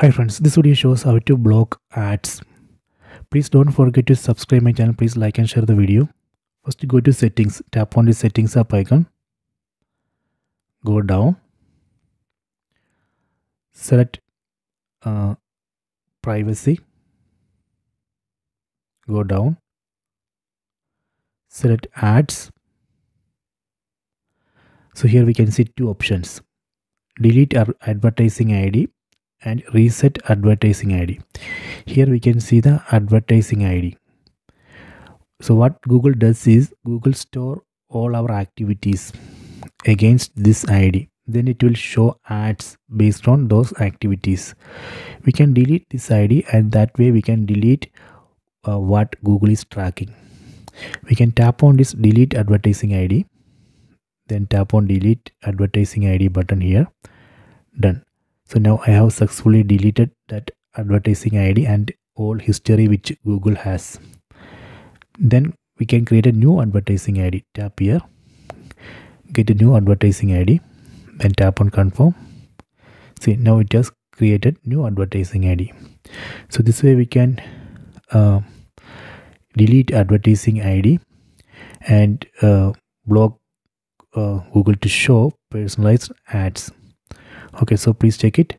Hi friends, this video shows how to block ads. Please don't forget to subscribe my channel. Please like and share the video. First go to settings. Tap on the settings app icon. Go down. Select uh, privacy. Go down. Select ads. So here we can see two options. Delete our advertising ID and reset advertising id here we can see the advertising id so what google does is google store all our activities against this id then it will show ads based on those activities. We can delete this id and that way we can delete uh, what google is tracking. We can tap on this delete advertising id then tap on delete advertising id button here. Done so now i have successfully deleted that advertising id and all history which google has. Then we can create a new advertising id tap here. Get a new advertising id then tap on confirm. See now it just created new advertising id so this way we can uh, delete advertising id and uh, block uh, google to show personalized ads okay so please check it